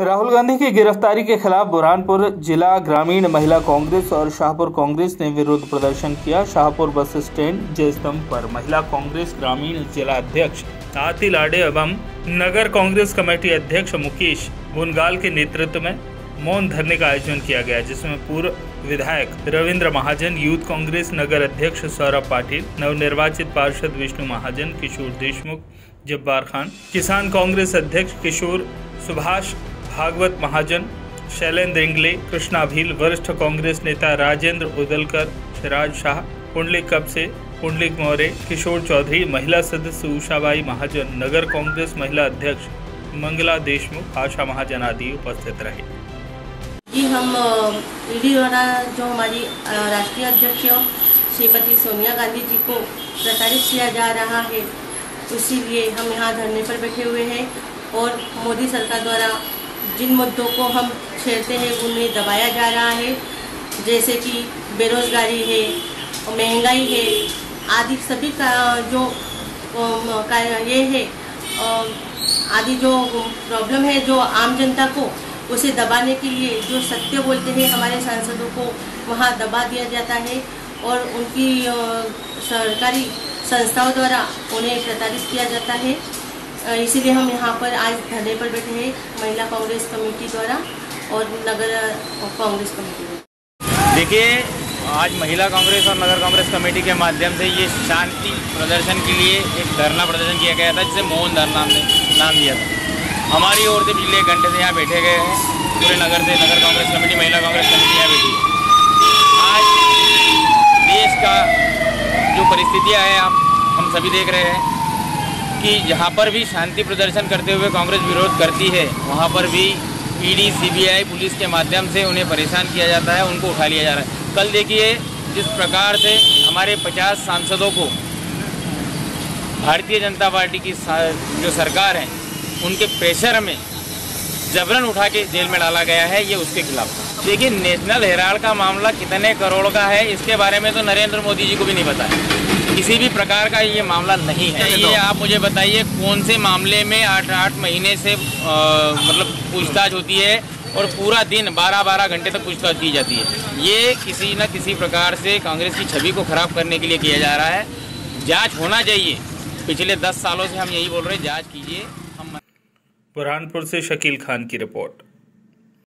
राहुल गांधी की गिरफ्तारी के खिलाफ बुरहानपुर जिला ग्रामीण महिला कांग्रेस और शाहपुर कांग्रेस ने विरोध प्रदर्शन किया। शाहपुर बस स्टैंड जय स्तंभ पर महिला कांग्रेस ग्रामीण जिला अध्यक्ष ताती लाडे एवं नगर कांग्रेस कमेटी अध्यक्ष मुकेश बुनगाल के नेतृत्व में मौन धरने का आयोजन किया गया, जिसमें पूर्व विधायक रविंद्र महाजन, यूथ कांग्रेस नगर अध्यक्ष सौरभ पाटिल, नवनिर्वाचित पार्षद विष्णु महाजन, किशोर देशमुख, जब्बार खान, किसान कांग्रेस अध्यक्ष किशोर सुभाष भागवत महाजन, शैलेंद्र इंगले, कृष्णा भील, वरिष्ठ कांग्रेस नेता राजेंद्र उदलकर शिराज शाह, पुंडलिक कपसे पुंडलिक मौर्य, किशोर चौधरी, महिला सदस्य उषाबाई महाजन, नगर कांग्रेस महिला अध्यक्ष मंगला देशमुख, आशा महाजन आदि उपस्थित रहे। जी, हम ईडी द्वारा जो हमारी राष्ट्रीय अध्यक्ष श्रीमती सोनिया गांधी जी को प्रताड़ित किया जा रहा है इसीलिए हम यहाँ धरने पर बैठे हुए हैं और मोदी सरकार द्वारा जिन मुद्दों को हम छेड़ते हैं उन्हें दबाया जा रहा है। जैसे कि बेरोजगारी है, महँगाई है, आदि सभी का जो का ये है आदि जो प्रॉब्लम है, जो आम जनता को उसे दबाने के लिए जो सत्य बोलते हैं, हमारे सांसदों को वहाँ दबा दिया जाता है और उनकी सरकारी संस्थाओं द्वारा उन्हें प्रताड़ित किया जाता है। इसीलिए हम यहाँ पर आज धरने पर बैठे हैं महिला कांग्रेस कमेटी द्वारा और नगर कांग्रेस कमेटी द्वारा। देखिए, आज महिला कांग्रेस और नगर कांग्रेस कमेटी के माध्यम से ये शांति प्रदर्शन के लिए एक धरना प्रदर्शन किया गया था, जिसे मोहन धरना हमने नाम दिया था। हमारी ओर से पिछले एक घंटे से यहाँ बैठे गए हैं, पूरे नगर से नगर कांग्रेस कमेटी, महिला कांग्रेस कमेटी यहाँ बैठी आज देश का जो परिस्थितियाँ हैं हम हम सभी देख रहे हैं कि जहाँ पर भी शांति प्रदर्शन करते हुए कांग्रेस विरोध करती है, वहाँ पर भी ईडी सीबीआई पुलिस के माध्यम से उन्हें परेशान किया जाता है, उनको उठा लिया जा रहा है। कल देखिए, जिस प्रकार से हमारे 50 सांसदों को भारतीय जनता पार्टी की जो सरकार है, उनके प्रेशर में जबरन उठा के जेल में डाला गया है, ये उसके खिलाफ। देखिए, नेशनल हेराल्ड का मामला कितने करोड़ का है, इसके बारे में तो नरेंद्र मोदी जी को भी नहीं पता है। किसी भी प्रकार का ये मामला नहीं है। ये आप मुझे बताइए कौन से मामले में आठ आठ महीने से अ, मतलब पूछताछ होती है और पूरा दिन बारह बारह घंटे तक पूछताछ की जाती है? ये किसी न किसी प्रकार से कांग्रेस की छवि को खराब करने के लिए किया जा रहा है। जाँच होना चाहिए। पिछले दस सालों से हम यही बोल रहे हैं जाँच कीजिए। हम बुरहानपुर से शकील खान की रिपोर्ट।